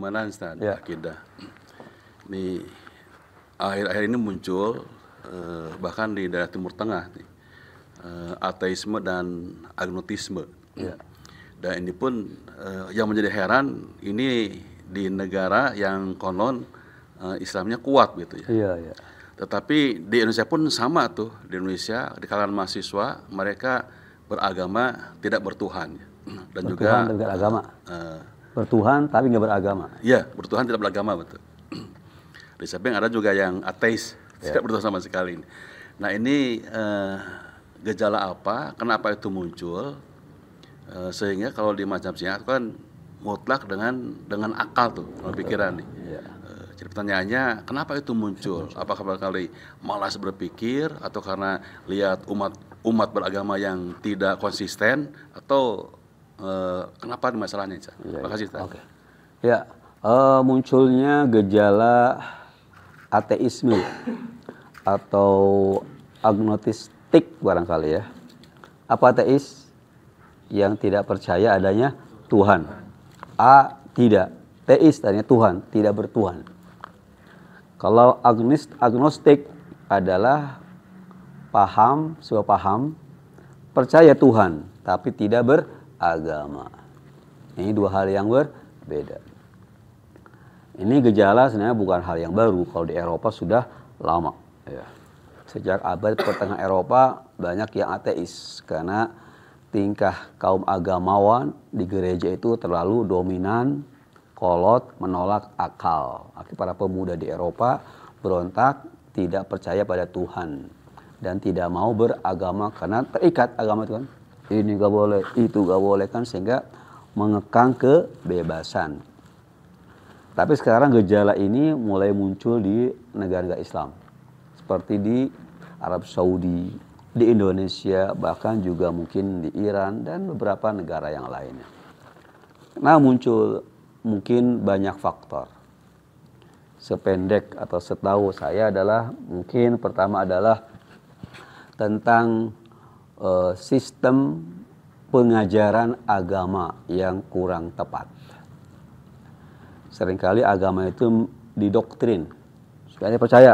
keimanan Ustaz, Ya. akidah. Ini akhir-akhir ini muncul eh, bahkan di daerah Timur Tengah nih, eh, ateisme dan agnotisme. Ya. Dan ini pun eh, yang menjadi heran ini di negara yang konon eh, Islamnya kuat gitu ya. Iya, iya. Tetapi di Indonesia pun sama tuh. Di Indonesia di kalangan mahasiswa mereka beragama tidak bertuhan dan Bertuhan juga nggak agama. eh, Bertuhan tapi nggak beragama. ya bertuhan tidak beragama betul. Di samping ada juga yang ateis tidak bertuhan sama sekali. Nah ini eh, gejala apa? Kenapa itu muncul? Eh, sehingga kalau di macam syiah itu kan mutlak dengan dengan akal tuh, dengan pikiran nih. Iya. Eh, Jadi pertanyaannya, kenapa itu muncul? Apakah barangkali malas berpikir atau karena lihat umat umat beragama yang tidak konsisten atau eh, kenapa masalahnya? Cak? Iya, Terima kasih. Ustaz. Oke. Ya, eh, munculnya gejala ateisme atau agnostik barangkali ya. Apa ateis? Yang tidak percaya adanya Tuhan. A tidak. Teis tadinya Tuhan, tidak bertuhan. Kalau agnis, agnostik adalah paham, sebuah paham, percaya Tuhan, tapi tidak beragama. Ini dua hal yang berbeda. Ini gejala sebenarnya bukan hal yang baru. Kalau di Eropa sudah lama. Ya. Sejak abad pertengahan Eropa banyak yang ateis karena tingkah kaum agamawan di gereja itu terlalu dominan, kolot, menolak akal. Akhirnya para pemuda di Eropa berontak, tidak percaya pada Tuhan dan tidak mau beragama karena terikat agama Tuhan. Ini gak boleh, itu gak boleh kan sehingga mengekang kebebasan. Tapi sekarang gejala ini mulai muncul di negara-negara Islam. Seperti di Arab Saudi, di Indonesia, bahkan juga mungkin di Iran dan beberapa negara yang lainnya. Nah muncul mungkin banyak faktor. Sependek atau setahu saya adalah mungkin pertama adalah tentang eh, sistem pengajaran agama yang kurang tepat. Seringkali agama itu didoktrin dia percaya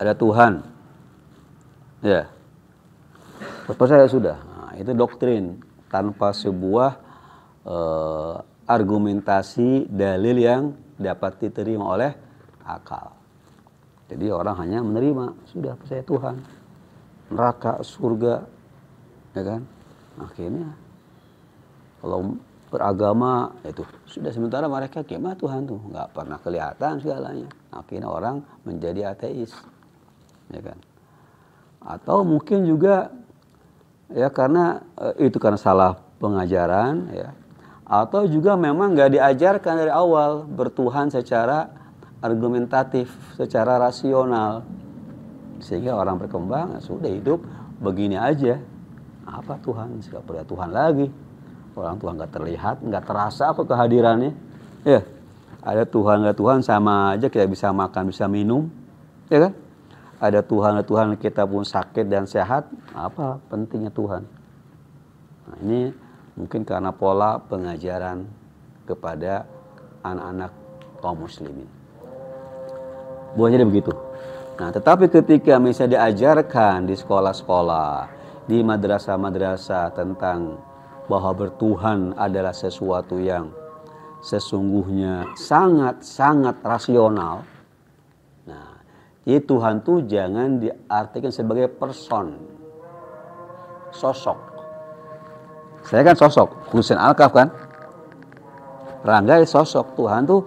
ada Tuhan. Ya. Percaya sudah. Nah, itu doktrin tanpa sebuah eh, argumentasi dalil yang dapat diterima oleh akal. Jadi orang hanya menerima sudah percaya Tuhan. Neraka, surga, ya kan? Akhirnya kalau beragama itu. Sudah sementara mereka gimana Tuhan tuh nggak pernah kelihatan segalanya. Akhirnya orang menjadi ateis ya kan? Atau mungkin juga ya karena eh, itu karena salah pengajaran ya. Atau juga memang nggak diajarkan dari awal bertuhan secara argumentatif secara rasional sehingga orang berkembang ya sudah hidup begini aja. Apa Tuhan? Nggak perlu Tuhan lagi. Orang Tuhan nggak terlihat nggak terasa kok kehadirannya. Ya ada Tuhan nggak Tuhan sama aja kita bisa makan bisa minum. Ya kan? Ada Tuhan nggak Tuhan kita pun sakit dan sehat apa pentingnya Tuhan? Nah, ini mungkin karena pola pengajaran kepada anak-anak kaum muslimin. Jadi begitu nah tetapi ketika misalnya diajarkan di sekolah-sekolah di madrasah-madrasah tentang bahwa bertuhan adalah sesuatu yang sesungguhnya sangat-sangat rasional. Nah, jadi Tuhan tuh jangan diartikan sebagai person, sosok. Saya kan sosok, Husain Alkaf kan. Rangga sosok Tuhan tuh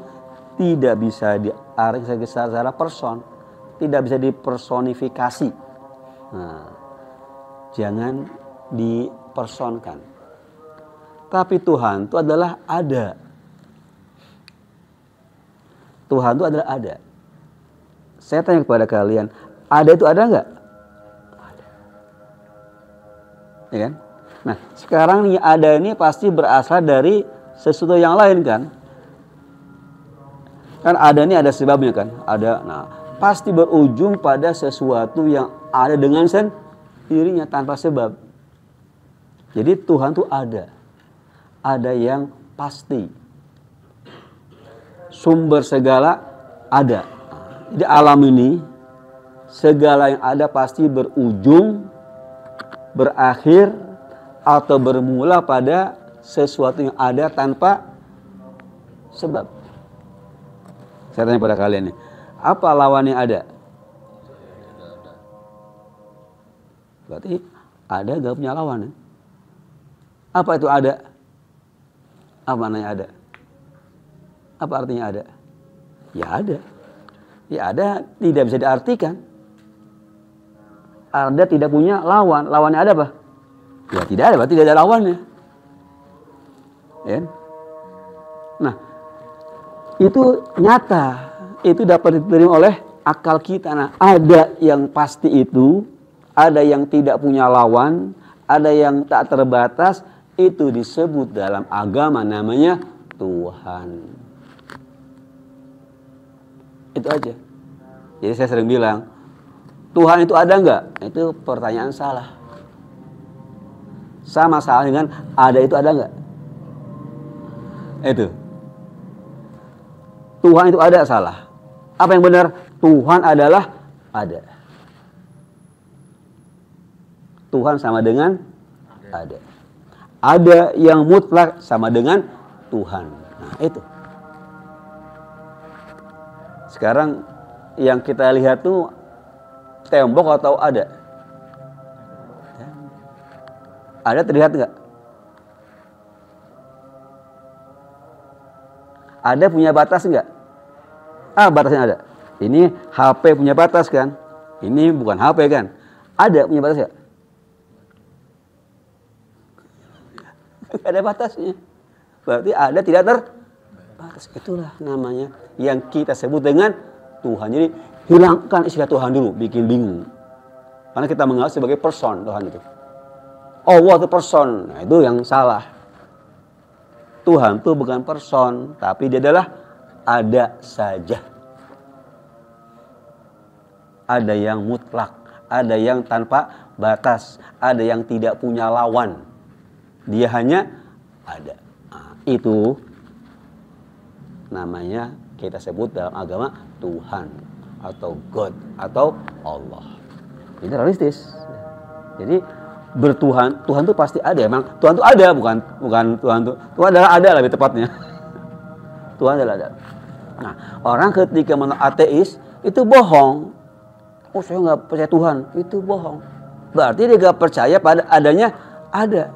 tidak bisa diartikan secara person, tidak bisa dipersonifikasi. Nah, jangan dipersonkan. Tapi Tuhan itu adalah ada. Tuhan itu adalah ada. Saya tanya kepada kalian, ada itu ada nggak? Ada. Ya kan? Nah, sekarang nih ada ini pasti berasal dari sesuatu yang lain kan? Kan ada ini ada sebabnya kan? Ada. Nah, pasti berujung pada sesuatu yang ada dengan sendirinya tanpa sebab. Jadi Tuhan tuh ada ada yang pasti. Sumber segala ada. Di alam ini segala yang ada pasti berujung, berakhir atau bermula pada sesuatu yang ada tanpa sebab. Saya tanya pada kalian nih, apa lawan yang ada? Berarti ada gak punya lawan ya? Apa itu ada? Apa maknanya ada? Apa artinya ada? Ya ada. Ya ada tidak bisa diartikan. Ada tidak punya lawan. Lawannya ada apa? Ya tidak ada, berarti tidak ada lawannya. Ya. Nah, itu nyata. Itu dapat diterima oleh akal kita. Nah, ada yang pasti itu, ada yang tidak punya lawan, ada yang tak terbatas, itu disebut dalam agama namanya Tuhan. Itu aja. Jadi saya sering bilang, Tuhan itu ada nggak? Itu pertanyaan salah. Sama salah dengan ada itu ada nggak? Itu. Tuhan itu ada salah. Apa yang benar? Tuhan adalah ada. Tuhan sama dengan ada. Ada yang mutlak sama dengan Tuhan. Nah, itu. Sekarang yang kita lihat tuh tembok atau ada? Ada terlihat nggak? Ada punya batas nggak? Ah batasnya ada. Ini HP punya batas kan? Ini bukan HP kan? Ada punya batas? Gak ada batasnya. Berarti ada tidak terbatas. Itulah namanya yang kita sebut dengan Tuhan. Jadi hilangkan istilah Tuhan dulu, bikin bingung. Karena kita menganggap sebagai person Tuhan itu. Allah itu person, nah, itu yang salah. Tuhan itu bukan person, tapi dia adalah ada saja. Ada yang mutlak, ada yang tanpa batas, ada yang tidak punya lawan. Dia hanya ada. Nah, itu namanya kita sebut dalam agama Tuhan atau God atau Allah. Ini realistis. Jadi bertuhan, Tuhan itu pasti ada. Emang Tuhan itu ada, bukan bukan Tuhan itu. Tuhan adalah ada lebih tepatnya. Tuhan adalah ada. Nah, orang ketika menolak ateis itu bohong. Oh, saya nggak percaya Tuhan, itu bohong. Berarti dia nggak percaya pada adanya ada.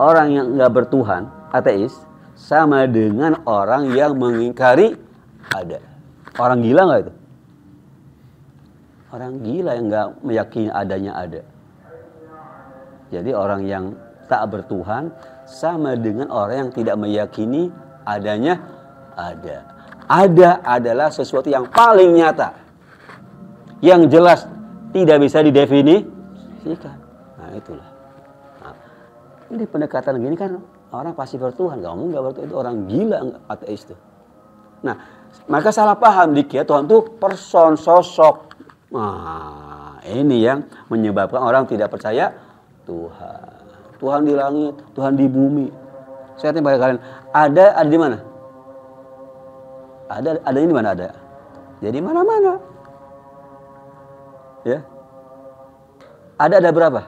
Orang yang nggak bertuhan, ateis, sama dengan orang yang mengingkari ada. Orang gila nggak itu? Orang gila yang nggak meyakini adanya ada. Jadi orang yang tak bertuhan sama dengan orang yang tidak meyakini adanya ada. Ada adalah sesuatu yang paling nyata. Yang jelas tidak bisa didefinisikan. Nah itulah. Nah, ini pendekatan gini kan orang pasti bertuhan. Kamu nggak bertuhan itu orang gila ateis itu. Nah, maka salah paham dikira Tuhan itu person, sosok. Nah, ini yang menyebabkan orang tidak percaya Tuhan. Tuhan di langit, Tuhan di bumi. Saya tanya pada kalian, ada ada di mana? Ada ada di mana ada? Jadi mana-mana. Ya. Ada ada berapa?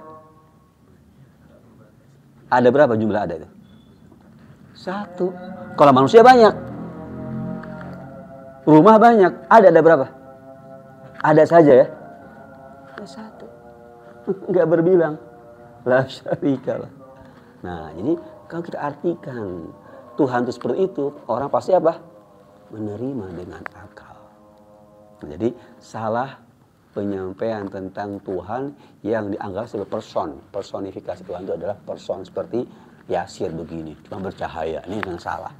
Ada berapa jumlah ada itu? Satu. Kalau manusia banyak. Rumah banyak. Ada ada berapa? Ada saja ya. Ada satu. Enggak berbilang. La syarika lah. Nah, jadi kalau kita artikan Tuhan itu seperti itu, orang pasti apa? Menerima dengan akal. Jadi salah penyampaian tentang Tuhan yang dianggap sebagai person. Personifikasi Tuhan itu adalah person seperti Yasir begini, cuma bercahaya. Ini yang salah.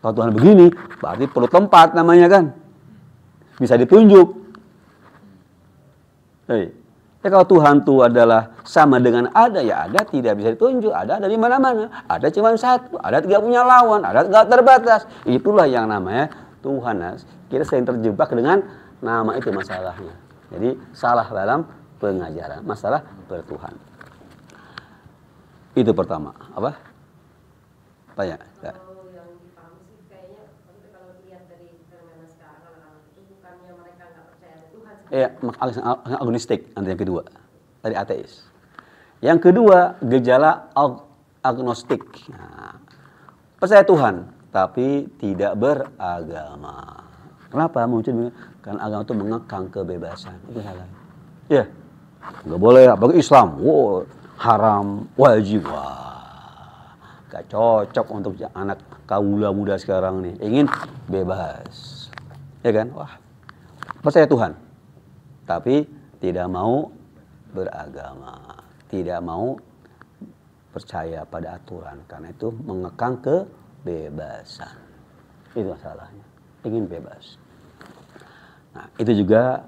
Kalau Tuhan begini, berarti perlu tempat namanya kan. Bisa ditunjuk. Hey. Ya kalau Tuhan itu adalah sama dengan ada, ya ada tidak bisa ditunjuk. Ada dari mana-mana. Ada cuma satu, ada tidak punya lawan, ada tidak terbatas. Itulah yang namanya Tuhan. Nah, kita sering terjebak dengan nama itu masalahnya. Jadi salah dalam pengajaran, masalah bertuhan. Itu pertama. Apa? Tanya. Kalau yang dipahami sih kayaknya maksudnya kalau lihat dari fenomena sekarang anak-anak itu bukannya mereka nggak percaya ada Tuhan sih. Iya, mak- ag- agnostik nanti yang kedua. Tadi ateis. Yang kedua, gejala ag- agnostik. Nah, percaya Tuhan, tapi tidak beragama. Kenapa muncul? Karena agama itu mengekang kebebasan. Itu salah. Ya, nggak boleh. Bagi Islam, wow, haram, wajib. Wah, gak cocok untuk anak kaula muda sekarang nih. Ingin bebas. Ya kan? Wah, percaya Tuhan tapi tidak mau beragama, tidak mau percaya pada aturan karena itu mengekang kebebasan. Itu masalahnya. Ingin bebas. Nah, itu juga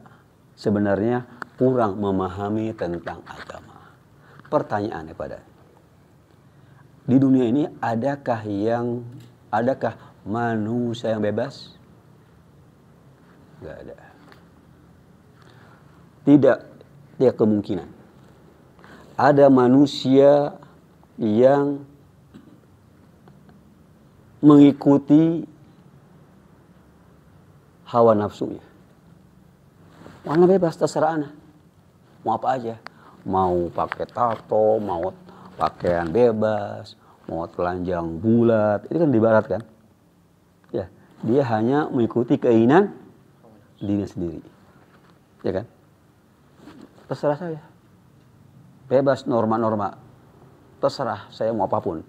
sebenarnya kurang memahami tentang agama. Pertanyaannya pada di dunia ini adakah yang adakah manusia yang bebas? Gak ada. Tidak, tidak kemungkinan. Ada manusia yang mengikuti hawa nafsunya. Warna bebas terserah anak. Mau apa aja. Mau pakai tato, mau pakaian bebas, mau telanjang bulat. Itu kan di barat kan. Ya, dia hanya mengikuti keinginan dirinya sendiri. Ya kan? Terserah saya. Bebas norma-norma. Terserah saya mau apa pun.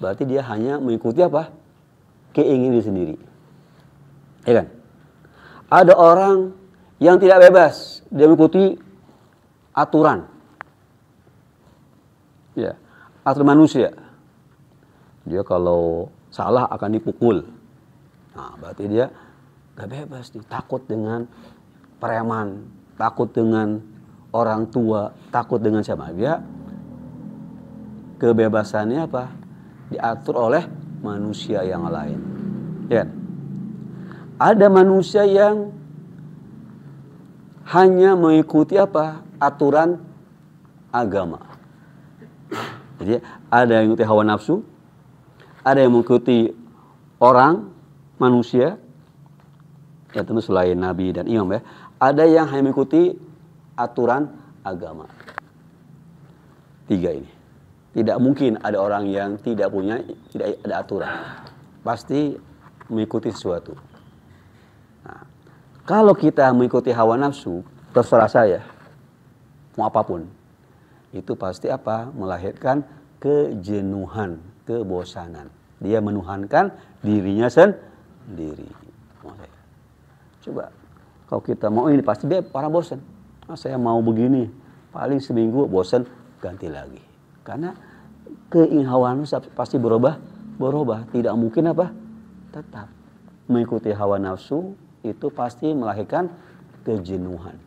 Berarti dia hanya mengikuti apa? Keinginan diri sendiri. Ya kan? Ada orang yang tidak bebas. Dia mengikuti aturan. Ya, aturan manusia. Dia kalau salah akan dipukul. Nah, berarti dia gak bebas nih. Takut dengan preman, takut dengan orang tua, takut dengan siapa. Dia kebebasannya apa? Diatur oleh manusia yang lain. Ya. Ada manusia yang hanya mengikuti apa? Aturan agama. Jadi ada yang mengikuti hawa nafsu, ada yang mengikuti orang, manusia, ya tentu selain nabi dan imam ya. Ada yang hanya mengikuti aturan agama. Tiga ini. Tidak mungkin ada orang yang tidak punya, tidak ada aturan. Pasti mengikuti sesuatu. Nah, kalau kita mengikuti hawa nafsu, terserah saya, mau apa pun, itu pasti apa? Melahirkan kejenuhan, kebosanan. Dia menuhankan dirinya sendiri. Coba, kalau kita mau ini pasti dia para bosan. Ah, saya mau begini, paling seminggu bosan ganti lagi. Karena keinginan pasti berubah, berubah. Tidak mungkin apa? Tetap mengikuti hawa nafsu itu pasti melahirkan kejenuhan.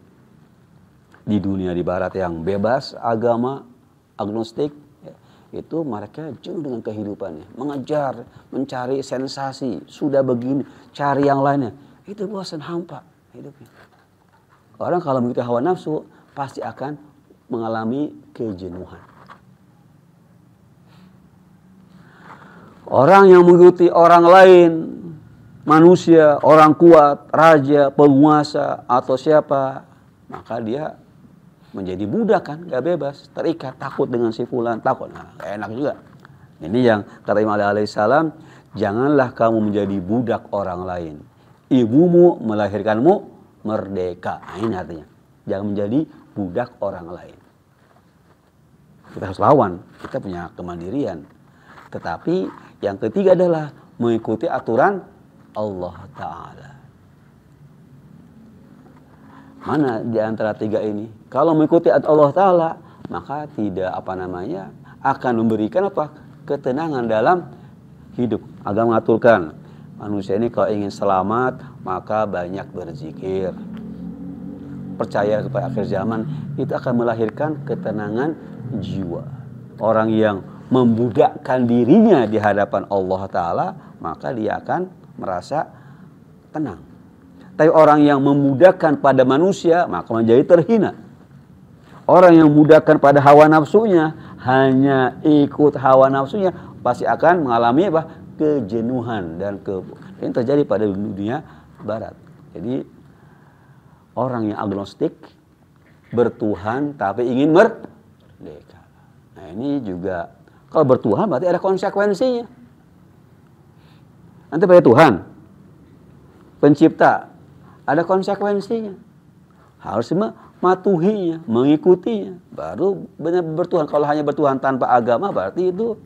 Di dunia di barat yang bebas agama, agnostik, ya, itu mereka jenuh dengan kehidupannya. Mengejar, mencari sensasi, sudah begini, cari yang lainnya. Itu bosan hampa hidupnya. Orang kalau mengikuti hawa nafsu pasti akan mengalami kejenuhan. Orang yang mengikuti orang lain, manusia, orang kuat, raja, penguasa, atau siapa, maka dia menjadi budak kan, gak bebas, terikat, takut dengan si fulan, takut, nah, enak juga. Ini yang kata Imam Ali alaihissalam, janganlah kamu menjadi budak orang lain. Ibumu melahirkanmu merdeka. Nah, ini artinya, jangan menjadi budak orang lain. Kita harus lawan, kita punya kemandirian. Tetapi yang ketiga adalah mengikuti aturan Allah Ta'ala. Mana di antara tiga ini? Kalau mengikuti Allah Ta'ala, maka tidak apa namanya, akan memberikan apa? Ketenangan dalam hidup. Agama mengaturkan, manusia ini kalau ingin selamat, maka banyak berzikir. Percaya kepada akhir zaman, itu akan melahirkan ketenangan jiwa. Orang yang membudakkan dirinya di hadapan Allah Ta'ala, maka dia akan merasa tenang. Tapi orang yang memudahkan pada manusia, maka menjadi terhina. Orang yang memudahkan pada hawa nafsunya, hanya ikut hawa nafsunya, pasti akan mengalami apa? Kejenuhan dan ke ini terjadi pada dunia barat. Jadi orang yang agnostik bertuhan tapi ingin merdeka. Nah, ini juga kalau bertuhan berarti ada konsekuensinya. Nanti pada Tuhan pencipta ada konsekuensinya. Harus mematuhinya, mengikutinya. Baru benar bertuhan. Kalau hanya bertuhan tanpa agama berarti itu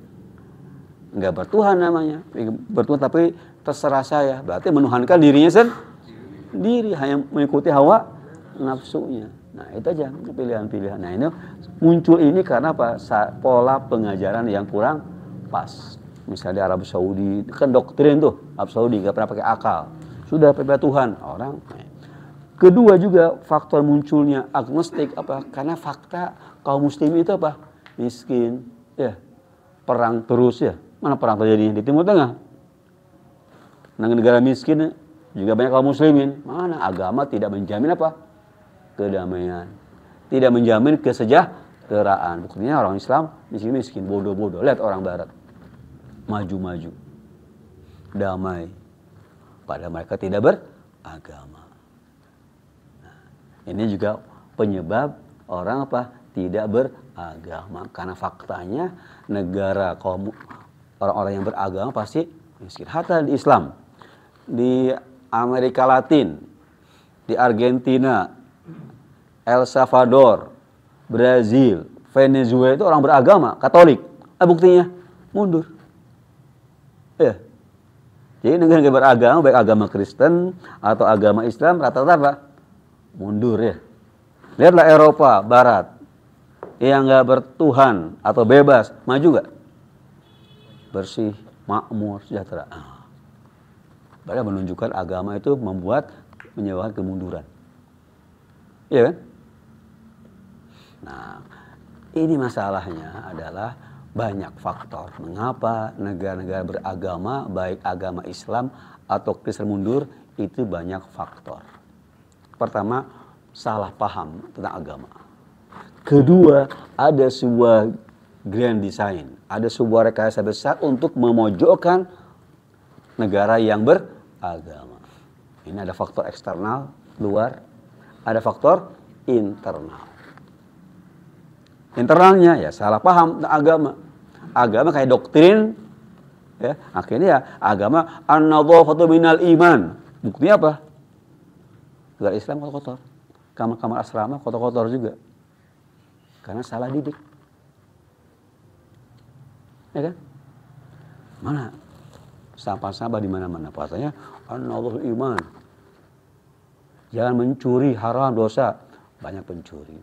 nggak bertuhan namanya. Bertuhan tapi terserah saya. Berarti menuhankan dirinya sendiri. Hanya mengikuti hawa nafsunya. Nah itu aja pilihan-pilihan. Nah ini muncul ini karena apa? Pola pengajaran yang kurang pas. Misalnya Arab Saudi, kan doktrin tuh Arab Saudi nggak pernah pakai akal. Sudah pakai Tuhan orang. Kedua juga faktor munculnya agnostik apa? Karena fakta kaum muslim itu apa? Miskin, ya perang terus ya. Mana perang terjadi di Timur Tengah? Nah, negara miskin juga banyak kaum muslimin. Mana agama tidak menjamin apa? Kedamaian. Tidak menjamin kesejahteraan. Buktinya orang Islam miskin-miskin, bodoh-bodoh. Lihat orang barat. Maju-maju. Damai. Pada mereka tidak beragama. Ini juga penyebab orang apa? Tidak beragama. Karena faktanya negara kaum orang-orang yang beragama pasti miskin. Hatta di Islam, di Amerika Latin, di Argentina, El Salvador, Brazil, Venezuela itu orang beragama, Katolik. Ah, buktinya mundur. Ya. Jadi negara-negara beragama, baik agama Kristen atau agama Islam, rata-rata apa? mundur ya. Lihatlah Eropa Barat yang nggak bertuhan atau bebas, maju nggak? Bersih, makmur, sejahtera. Ah. Padahal menunjukkan agama itu membuat menyebabkan kemunduran. Iya kan? Nah, ini masalahnya adalah banyak faktor. Mengapa negara-negara beragama, baik agama Islam atau Kristen mundur, itu banyak faktor. Pertama, salah paham tentang agama. Kedua, ada sebuah grand design, ada sebuah rekayasa besar untuk memojokkan negara yang beragama. Ini ada faktor eksternal, luar, ada faktor internal. Internalnya ya salah paham agama. Agama kayak doktrin, ya akhirnya ya agama an-nadhafatu minal iman. Buktinya apa? Negara Islam kotor-kotor. Kamar-kamar asrama kotor-kotor juga. Karena salah didik. Ya kan? Mana? Sampah-sampah di mana-mana. Katanya, Allah iman. Jangan mencuri haram dosa. Banyak pencuri.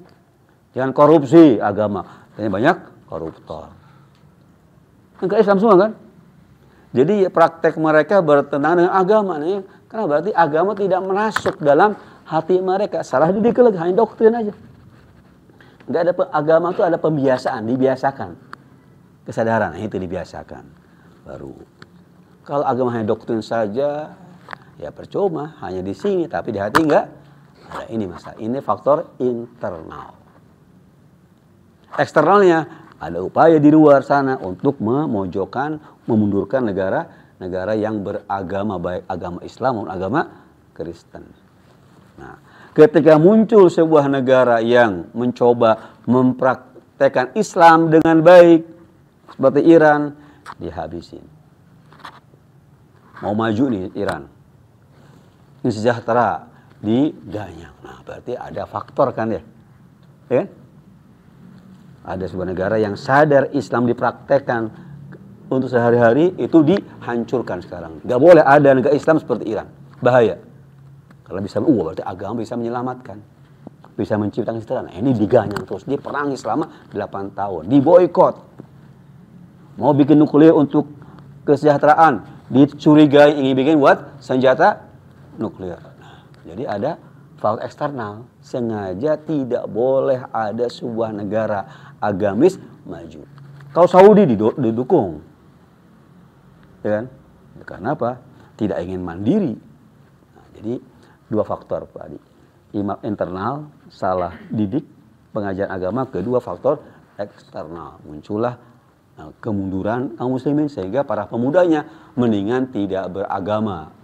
Jangan korupsi agama. Tanya banyak koruptor. Negara Islam semua kan? Jadi praktek mereka bertenang dengan agama nih. Karena berarti agama tidak masuk dalam hati mereka. Salah didik lagi, hanya doktrin aja. Enggak ada agama itu ada pembiasaan, dibiasakan. Kesadaran, nah itu dibiasakan. Baru. Kalau agama hanya doktrin saja, ya percuma, hanya di sini, tapi di hati enggak. Ada ini masa. Ini faktor internal. Eksternalnya ada upaya di luar sana untuk memojokkan, memundurkan negara-negara yang beragama baik agama Islam maupun agama Kristen. Nah, ketika muncul sebuah negara yang mencoba mempraktekkan Islam dengan baik seperti Iran dihabisin. Mau maju nih Iran. Ini sejahtera diganyang. Nah, berarti ada faktor kan ya? Ya kan? Ada sebuah negara yang sadar Islam dipraktekkan untuk sehari-hari itu dihancurkan sekarang. Gak boleh ada negara Islam seperti Iran. Bahaya. Kalau bisa, uh, berarti agama bisa menyelamatkan. Bisa menciptakan kesejahteraan. Nah, ini diganyang terus. Diperangi selama 8 tahun. Diboykot. Mau bikin nuklir untuk kesejahteraan. Dicurigai ingin bikin buat senjata nuklir. Jadi ada faktor eksternal. Sengaja tidak boleh ada sebuah negara agamis maju. Kalau Saudi didukung, ya kan? Karena apa? Tidak ingin mandiri. Nah, jadi dua faktor tadi. Imam internal salah didik pengajaran agama, kedua faktor eksternal muncullah kemunduran kaum muslimin sehingga para pemudanya mendingan tidak beragama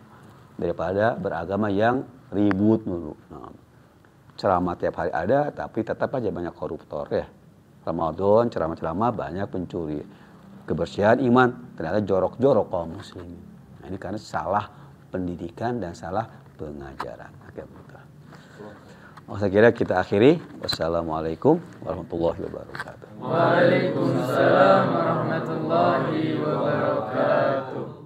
daripada beragama yang ribut dulu. Nah, ceramah tiap hari ada tapi tetap aja banyak koruptor ya. Ramadan ceramah-ceramah banyak pencuri. Kebersihan iman ternyata jorok-jorok kaum muslimin. Nah, ini karena salah pendidikan dan salah pengajaran. Oke. Oh, saya kira kita akhiri. Wassalamualaikum warahmatullahi wabarakatuh. Waalaikumsalam warahmatullahi wabarakatuh.